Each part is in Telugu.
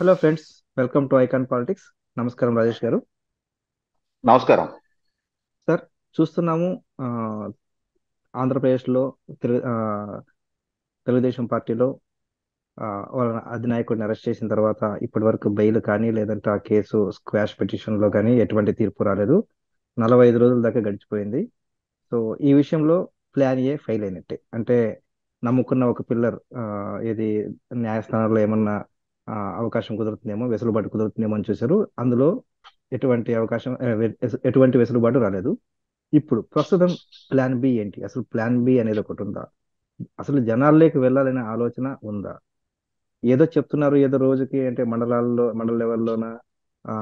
Hello friends welcome to Icon Politics. నమస్కారం రాజేష్ గారు. నమస్కారం. సార్ చూస్తున్నాము ఆంధ్రప్రదేశ్లో తెలుగు ఆ, తెలుగుదేశం పార్టీలో వాళ్ళ అధినాయకుడిని అరెస్ట్ చేసిన తర్వాత ఇప్పటి వరకు బెయిల్ కానీ లేదంటే ఆ కేసు స్క్వాష్ పిటిషన్లో కానీ ఎటువంటి తీర్పు రాలేదు. నలభై ఐదు రోజుల దాకా గడిచిపోయింది. సో ఈ విషయంలో ప్లాన్ ఏ ఫెయిల్ అయినట్టే. అంటే నమ్ముకున్న ఒక పిల్లర్ ఇది న్యాయస్థానాల్లో ఏమన్నా అవకాశం కుదురుతుందేమో వెసులుబాటు కుదురుతుందేమో అని చూశారు. అందులో ఎటువంటి అవకాశం ఎటువంటి వెసులుబాటు రాలేదు. ఇప్పుడు ప్రస్తుతం ప్లాన్ బి ఏంటి? అసలు ప్లాన్ బి అనేది ఒకటి ఉందా? అసలు జనాల్లోకి వెళ్ళాలనే ఆలోచన ఉందా? ఏదో చెప్తున్నారు ఏదో రోజుకి అంటే మండలాల్లో మండల లెవెల్లోన ఆ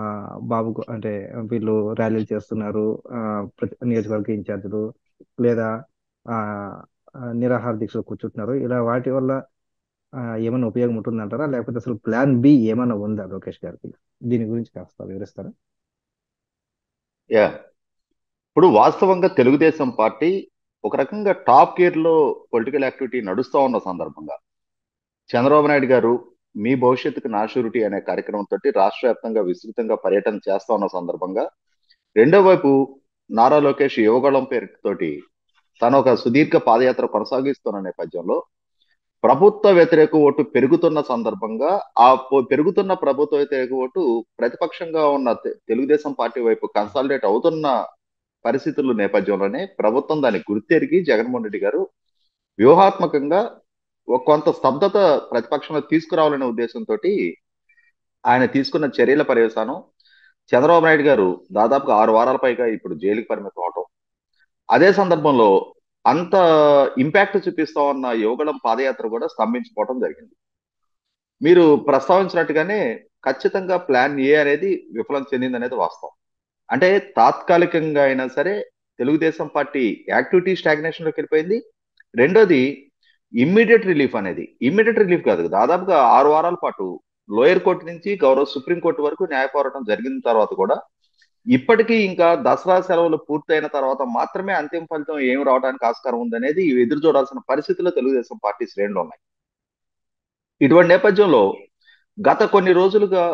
బాబుకు అంటే వీళ్ళు ర్యాలీలు చేస్తున్నారు ఆ ప్రతి నియోజకవర్గ ఇన్ఛార్జీలు లేదా ఆ నిరాహార దీక్షలు కూర్చుంటున్నారు. ఇలా వాటి వల్ల ఏమైనా ఉపయోగం ఉంటుందంటారా? లేకపోతే అసలు ప్లాన్ బి ఏమైనా ఉందా లోకేష్ గారికి? దీని గురించి కాస్త వివరిస్తారా? యా. ఇప్పుడు వాస్తవంగా తెలుగుదేశం పార్టీ ఒక రకంగా టాప్ గేర్లో పొలిటికల్ యాక్టివిటీ నడుస్తూ ఉన్న సందర్భంగా చంద్రబాబు నాయుడు గారు మీ భవిష్యత్తుకు నా షూరిటీ అనే కార్యక్రమంతో రాష్ట్ర వ్యాప్తంగా విస్తృతంగా పర్యటన చేస్తా ఉన్న సందర్భంగా రెండో వైపు నారా లోకేష్ యువగళం పేరుతోటి తను ఒక సుదీర్ఘ పాదయాత్ర కొనసాగిస్తున్న నేపథ్యంలో ప్రభుత్వ వ్యతిరేక ఓటు పెరుగుతున్న సందర్భంగా ఆ పెరుగుతున్న ప్రభుత్వ వ్యతిరేక ఓటు ప్రతిపక్షంగా ఉన్న తెలుగుదేశం పార్టీ వైపు కన్సాలిడేట్ అవుతున్న పరిస్థితుల నేపథ్యంలోనే ప్రభుత్వం దాన్ని గుర్తెరిగి జగన్మోహన్ రెడ్డి గారు వ్యూహాత్మకంగా ఒక కొంత స్తబ్దత ప్రతిపక్షంలో తీసుకురావాలనే ఉద్దేశంతో ఆయన తీసుకున్న చర్యల పర్యవసానం చంద్రబాబు నాయుడు గారు దాదాపుగా ఆరు వారాల పైగా ఇప్పుడు జైలుకి పరిమితం అవటం. అదే సందర్భంలో అంత ఇంపాక్ట్ చూపిస్తా ఉన్న యువగళం పాదయాత్ర కూడా స్తంభించిపోవడం జరిగింది. మీరు ప్రస్తావించినట్టుగానే ఖచ్చితంగా ప్లాన్ ఏ అనేది విఫలం చెందింది అనేది వాస్తవం. అంటే తాత్కాలికంగా అయినా సరే తెలుగుదేశం పార్టీ యాక్టివిటీ స్టాగ్నేషన్లోకి వెళ్ళిపోయింది. రెండోది ఇమ్మీడియట్ రిలీఫ్ అనేది. ఇమ్మీడియట్ రిలీఫ్ కాదు దాదాపుగా ఆరు వారాల పాటు లోయర్ కోర్టు నుంచి గౌరవ సుప్రీం కోర్టు వరకు న్యాయ పోరాటం జరిగిన తర్వాత కూడా ఇప్పటికీ ఇంకా దసరా సెలవులు పూర్తయిన తర్వాత మాత్రమే అంతిమ ఫలితం ఏం రావడానికి ఆస్కారం ఉందనేది ఎదురు చూడాల్సిన పరిస్థితుల్లో తెలుగుదేశం పార్టీ శ్రేణులు ఉన్నాయి. ఇటువంటి నేపథ్యంలో గత కొన్ని రోజులుగా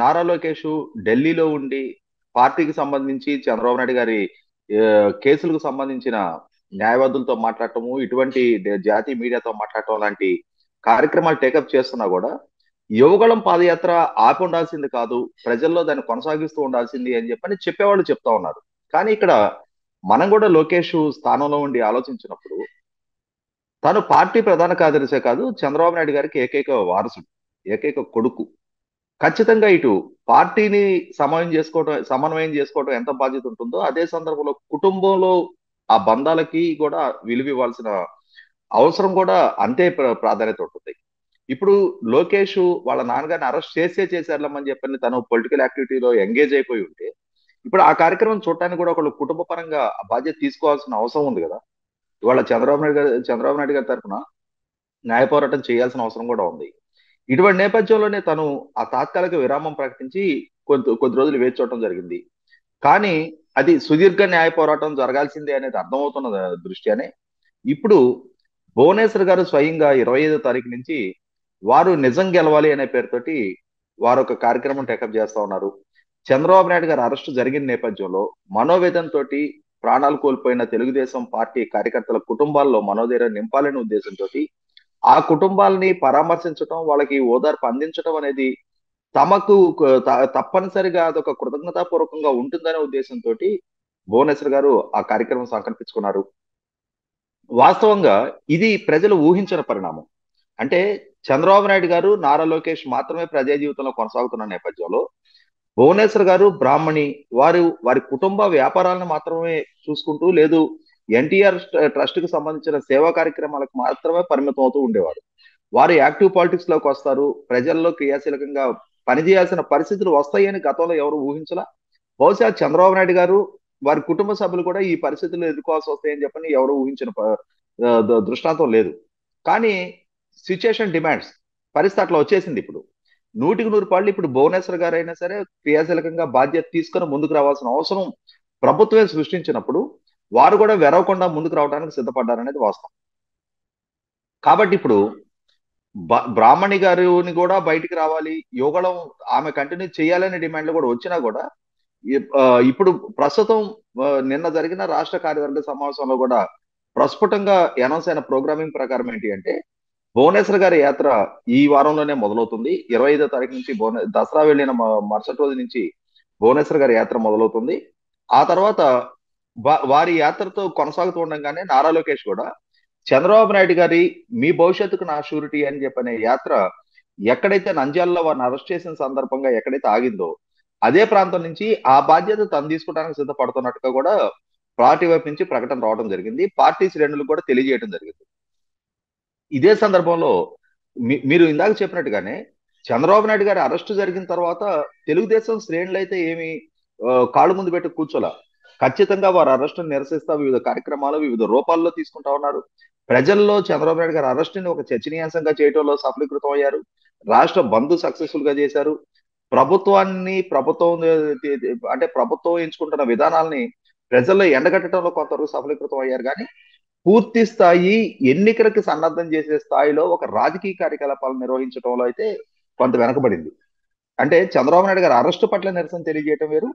నారా లోకేష్ ఢిల్లీలో ఉండి పార్టీకి సంబంధించి చంద్రబాబు నాయుడు గారి కేసులకు సంబంధించిన న్యాయవాదులతో మాట్లాడటము ఇటువంటి జాతీయ మీడియాతో మాట్లాడటం లాంటి కార్యక్రమాలు టేకప్ చేస్తున్నా కూడా యువగళం పాదయాత్ర ఆపి ఉండాల్సింది కాదు ప్రజల్లో దాన్ని కొనసాగిస్తూ ఉండాల్సింది అని చెప్పని చెప్పేవాళ్ళు చెప్తా ఉన్నారు. కానీ ఇక్కడ మనం కూడా లోకేష్ స్థానంలో ఉండి ఆలోచించినప్పుడు తను పార్టీ ప్రధాన కార్యదర్శే కాదు చంద్రబాబు నాయుడు గారికి ఏకైక వారసుడు ఏకైక కొడుకు. ఖచ్చితంగా ఇటు పార్టీని సమన్వయం చేసుకోవడం సమన్వయం చేసుకోవడం ఎంత బాధ్యత ఉంటుందో అదే సందర్భంలో కుటుంబంలో ఆ బంధాలకి కూడా విలువ ఇవ్వాల్సిన అవసరం కూడా అంతే ప్రాధాన్యత ఉంటుంది. ఇప్పుడు లోకేష్ వాళ్ళ నాన్నగారిని అరెస్ట్ చేసే చేశారులమ్మని చెప్పని తను పొలిటికల్ యాక్టివిటీలో ఎంగేజ్ అయిపోయి ఉంటే ఇప్పుడు ఆ కార్యక్రమం చూడటానికి కూడా ఒకళ్ళు కుటుంబ పరంగా ఆ బాధ్యత తీసుకోవాల్సిన అవసరం ఉంది కదా? ఇవాళ చంద్రబాబు నాయుడు గారు చంద్రబాబు నాయుడు గారి తరఫున న్యాయ పోరాటం చేయాల్సిన అవసరం కూడా ఉంది. ఇటువంటి నేపథ్యంలోనే తను ఆ తాత్కాలిక విరామం ప్రకటించి కొద్ది కొద్ది రోజులు వేచి చూడటం జరిగింది. కానీ అది సుదీర్ఘ న్యాయ పోరాటం జరగాల్సిందే అనేది అర్థమవుతున్న దృష్ట్యానే ఇప్పుడు భువనేశ్వర్ గారు స్వయంగా ఇరవై ఐదో తారీఖు నుంచి వారు నిజం గెలవాలి అనే పేరుతోటి వారు ఒక కార్యక్రమం టేకప్ చేస్తా ఉన్నారు. చంద్రబాబు నాయుడు గారు అరెస్టు జరిగిన నేపథ్యంలో మనోవేదంతో ప్రాణాలు కోల్పోయిన తెలుగుదేశం పార్టీ కార్యకర్తల కుటుంబాల్లో మనోధైర్యం నింపాలనే ఉద్దేశంతో ఆ కుటుంబాలని పరామర్శించడం వాళ్ళకి ఓదార్పు అందించడం అనేది తమకు త- తప్పనిసరిగా అదొక కృతజ్ఞతాపూర్వకంగా ఉంటుందనే ఉద్దేశంతో భువనేశ్వర్ గారు ఆ కార్యక్రమం సంకల్పించుకున్నారు. వాస్తవంగా ఇది ప్రజలు ఊహించిన పరిణామం. అంటే చంద్రబాబు నాయుడు గారు నారా లోకేష్ మాత్రమే ప్రజా జీవితంలో కొనసాగుతున్న నేపథ్యంలో భువనేశ్వర్ గారు బ్రాహ్మణి వారు వారి కుటుంబ వ్యాపారాలను మాత్రమే చూసుకుంటూ లేదు ఎన్టీఆర్ ట్రస్ట్కు సంబంధించిన సేవా కార్యక్రమాలకు మాత్రమే పరిమితం అవుతూ ఉండేవారు. వారు యాక్టివ్ పాలిటిక్స్లోకి వస్తారు ప్రజల్లో క్రియాశీలకంగా పనిచేయాల్సిన పరిస్థితులు వస్తాయని గతంలో ఎవరు ఊహించలా? బహుశా చంద్రబాబు నాయుడు గారు వారి కుటుంబ సభ్యులు కూడా ఈ పరిస్థితులు ఎదుర్కోవాల్సి వస్తాయని చెప్పని ఎవరు ఊహించిన ద- దృష్టాంతం లేదు. కానీ సిచ్యుయేషన్ డిమాండ్స్ పరిస్థితి అట్లా వచ్చేసింది ఇప్పుడు. నూటికి నూరు పాళ్ళు ఇప్పుడు భువనేశ్వర్ గారు అయినా సరే క్రియాశీలకంగా బాధ్యత తీసుకొని ముందుకు రావాల్సిన అవసరం ప్రభుత్వమే సృష్టించినప్పుడు వారు కూడా వెరవకుండా ముందుకు రావడానికి సిద్ధపడ్డారనేది వాస్తవం. కాబట్టి ఇప్పుడు బ- బ్రాహ్మణి గారిని కూడా బయటికి రావాలి యోగళం ఆమె కంటిన్యూ చేయాలనే డిమాండ్లు కూడా వచ్చినా కూడా ఇప్పుడు ప్రస్తుతం నిన్న జరిగిన రాష్ట్ర కార్యవర్గ సమావేశంలో కూడా ప్రస్ఫుటంగా అనౌన్స్ అయిన ప్రోగ్రామింగ్ ప్రకారం ఏంటి అంటే భువనేశ్వర్ గారి యాత్ర ఈ వారంలోనే మొదలవుతుంది. ఇరవై ఐదో తారీఖు నుంచి భువనే దసరా వెళ్ళిన మరుసటి రోజు నుంచి భువనేశ్వర్ గారి యాత్ర మొదలవుతుంది. ఆ తర్వాత వారి యాత్రతో కొనసాగుతూ ఉండగానే నారా లోకేష్ కూడా చంద్రబాబు నాయుడు గారి మీ భవిష్యత్తుకు నా షూరిటీ అని చెప్పనే యాత్ర ఎక్కడైతే నంద్యాలలో వారిని అరెస్ట్ చేసిన సందర్భంగా ఎక్కడైతే ఆగిందో అదే ప్రాంతం నుంచి ఆ బాధ్యత తను తీసుకోవడానికి సిద్ధపడుతున్నట్టుగా కూడా పార్టీ వైపు నుంచి ప్రకటన రావడం జరిగింది. పార్టీ శ్రేణులు కూడా తెలియజేయడం జరిగింది. ఇదే సందర్భంలో మీ- మీరు ఇందాక చెప్పినట్టుగానే చంద్రబాబు నాయుడు గారి అరెస్టు జరిగిన తర్వాత తెలుగుదేశం శ్రేణులు అయితే ఏమి కాళ్ళు ముందు పెట్టి కూర్చోలా. ఖచ్చితంగా వారు అరెస్టును నిరసిస్తా వివిధ కార్యక్రమాలు వివిధ రూపాల్లో తీసుకుంటా ఉన్నారు. ప్రజల్లో చంద్రబాబు నాయుడు గారి అరెస్టుని ఒక చర్చనీయాంశంగా చేయడంలో సఫలీకృతం అయ్యారు. రాష్ట్ర బంధు సక్సెస్ఫుల్గా చేశారు. ప్రభుత్వాన్ని ప్రభుత్వం అంటే ప్రభుత్వం ఎంచుకుంటున్న విధానాల్ని ప్రజల్లో ఎండగట్టడంలో కొంతవరకు సఫలీకృతం అయ్యారు. కానీ పూర్తి స్థాయి ఎన్నికలకి సన్నద్ధం చేసే స్థాయిలో ఒక రాజకీయ కార్యకలాపాలు నిర్వహించడంలో అయితే కొంత వెనకబడింది. అంటే చంద్రబాబు నాయుడు గారు అరెస్టు పట్ల నిరసన తెలియజేయటం వేరు.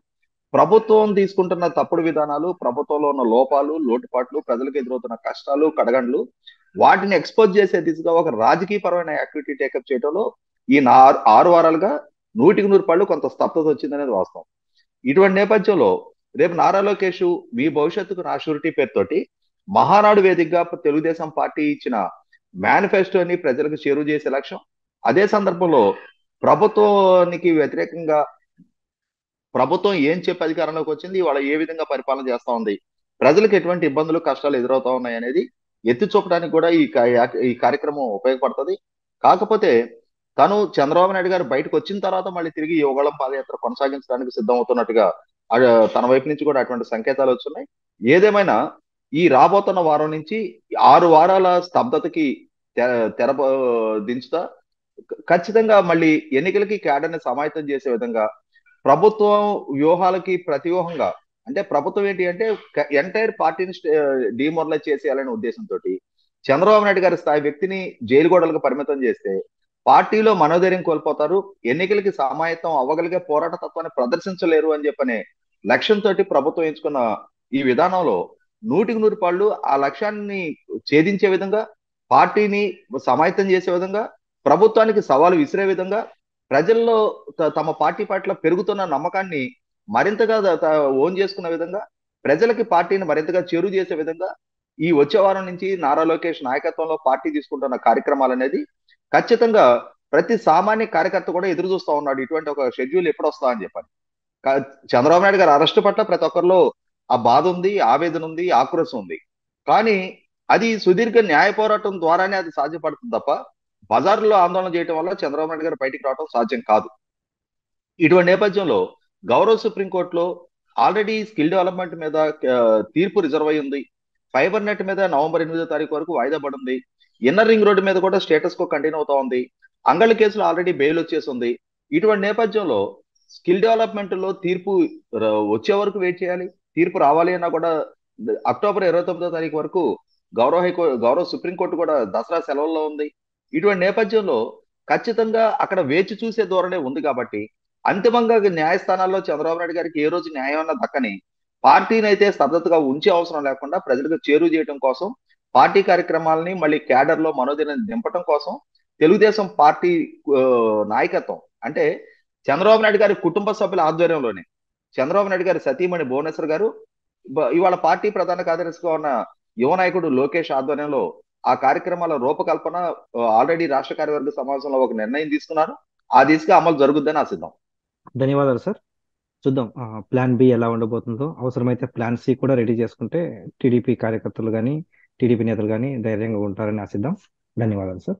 ప్రభుత్వం తీసుకుంటున్న తప్పుడు విధానాలు ప్రభుత్వంలో ఉన్న లోపాలు లోటుపాట్లు ప్రజలకు ఎదురవుతున్న కష్టాలు కడగండ్లు వాటిని ఎక్స్పోజ్ చేసే దిశగా ఒక రాజకీయ పరమైన యాక్టివిటీ టేకప్ చేయడంలో ఈ నా ఆరు వారాలుగా నూటికి నూరు పళ్ళు కొంత స్తబ్దత వచ్చిందనేది వాస్తవం. ఇటువంటి నేపథ్యంలో రేపు నారా లోకేష్ మీ భవిష్యత్తుకు నా షూరిటీ పేరుతోటి మహానాడు వేదికగా తెలుగుదేశం పార్టీ ఇచ్చిన మేనిఫెస్టోని ప్రజలకు చేరువ చేసే లక్ష్యం. అదే సందర్భంలో ప్రభుత్వానికి వ్యతిరేకంగా ప్రభుత్వం ఏం చెప్పి అధికారంలోకి వచ్చింది వాళ్ళ ఏ విధంగా పరిపాలన చేస్తా ఉంది ప్రజలకు ఎటువంటి ఇబ్బందులు కష్టాలు ఎదురవుతా ఉన్నాయి అనేది ఎత్తి చూపడానికి కూడా ఈ ఈ కార్యక్రమం ఉపయోగపడుతుంది. కాకపోతే తను చంద్రబాబు నాయుడు గారు బయటకు వచ్చిన తర్వాత మళ్ళీ తిరిగి యువగళం పాదయాత్ర కొనసాగించడానికి సిద్ధం అవుతున్నట్టుగా తన వైపు నుంచి కూడా అటువంటి సంకేతాలు వచ్చున్నాయి ఏదేమైనా ఈ రాబోతున్న వారం నుంచి ఆరు వారాల స్తబ్దతకి తెర- దించుతా. ఖచ్చితంగా మళ్ళీ ఎన్నికలకి కేడర్ని సమాయత్తం చేసే విధంగా ప్రభుత్వం వ్యూహాలకి ప్రతివ్యూహంగా అంటే ప్రభుత్వం ఏంటి అంటే ఎంటైర్ పార్టీని డిమోరలైజ్ చేసేయాలనే ఉద్దేశంతో చంద్రబాబు నాయుడు గారి స్థాయి వ్యక్తిని జైలు గోడలకు పరిమితం చేస్తే పార్టీలో మనోధైర్యం కోల్పోతారు ఎన్నికలకి సమాయత్తం అవ్వగలిగే పోరాట తత్వాన్ని ప్రదర్శించలేరు అని చెప్పనే లక్ష్యంతో ప్రభుత్వం ఎంచుకున్న ఈ విధానంలో నూటికి నూరు పాళ్ళు ఆ లక్ష్యాన్ని ఛేదించే విధంగా పార్టీని సమాయత్తం చేసే విధంగా ప్రభుత్వానికి సవాలు విసిరే విధంగా ప్రజల్లో త- తమ పార్టీ పట్ల పెరుగుతున్న నమ్మకాన్ని మరింతగా ఓన్ చేసుకున్న విధంగా ప్రజలకి పార్టీని మరింతగా చేరు చేసే విధంగా ఈ వచ్చే వారం నుంచి నారా లోకేష్ నాయకత్వంలో పార్టీ తీసుకుంటున్న కార్యక్రమాలు అనేది ఖచ్చితంగా ప్రతి సామాన్య కార్యకర్త కూడా ఎదురు చూస్తా ఉన్నాడు. ఇటువంటి ఒక షెడ్యూల్ ఎప్పుడు వస్తా అని చెప్పని చంద్రబాబు నాయుడు గారి అరెస్టు పట్ల ప్రతి ఒక్కరిలో ఆ బాధ ఉంది ఆవేదన ఉంది ఆక్రోశం ఉంది. కానీ అది సుదీర్ఘ న్యాయ పోరాటం ద్వారానే అది సాధ్యపడుతుంది తప్ప బజార్లో ఆందోళన చేయడం వల్ల చంద్రబాబు నాయుడు గారు బయటికి రావడం సాధ్యం కాదు. ఇటువంటి నేపథ్యంలో గౌరవ సుప్రీంకోర్టులో ఆల్రెడీ స్కిల్ డెవలప్మెంట్ మీద తీర్పు రిజర్వ్ అయి ఉంది. ఫైబర్ నెట్ మీద నవంబర్ ఎనిమిదో తారీఖు వరకు వాయిదా పడింది ఇన్నర్ రింగ్ రోడ్డు మీద కూడా స్టేటస్ కో కంటిన్యూ అవుతా ఉంది. అంగళ కేసులో ఆల్రెడీ బెయిల్ వచ్చేసి ఉంది. ఇటువంటి నేపథ్యంలో స్కిల్ డెవలప్మెంట్లో తీర్పు వచ్చే వరకు వెయిట్ చేయాలి. తీర్పు రావాలి అన్నా కూడా అక్టోబర్ ఇరవై తొమ్మిదో తారీఖు వరకు గౌరవ హైకోర్టు గౌరవ సుప్రీంకోర్టు కూడా దసరా సెలవుల్లో ఉంది. ఇటువంటి నేపథ్యంలో ఖచ్చితంగా అక్కడ వేచి చూసే ధోరణే ఉంది కాబట్టి అంతిమంగా న్యాయస్థానాల్లో చంద్రబాబు నాయుడు గారికి ఏ రోజు న్యాయం అన్న దక్కని పార్టీని అయితే స్తబ్దతగా ఉంచే అవసరం లేకుండా ప్రజలకు చేరువ చేయడం కోసం పార్టీ కార్యక్రమాలని మళ్ళీ క్యాడర్లో మనోదినాన్ని కోసం తెలుగుదేశం పార్టీ నాయకత్వం అంటే చంద్రబాబు నాయుడు గారి కుటుంబ సభ్యుల ఆధ్వర్యంలోనే చంద్రబాబు నాయుడు గారి సతీమణి భువనేశ్వర్ గారు ఇవాళ పార్టీ ప్రధాన కార్యదర్శిగా ఉన్న యువ నాయకుడు లోకేష్ ఆధ్వర్యంలో ఆ కార్యక్రమాల రూపకల్పన ఆల్రెడీ రాష్ట్ర కార్యవర్గ సమావేశంలో ఒక నిర్ణయం తీసుకున్నారు. ఆ దిశగా అమలు జరుగుద్దని ఆశిద్దాం. ధన్యవాదాలు సార్. చూద్దాం ప్లాన్ బి ఎలా ఉండబోతుందో. అవసరమైతే ప్లాన్ సి కూడా రెడీ చేసుకుంటే టీడీపీ కార్యకర్తలు కానీ టీడీపీ నేతలు కానీ ధైర్యంగా ఉంటారని ఆశిద్దాం. ధన్యవాదాలు సార్.